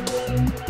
Música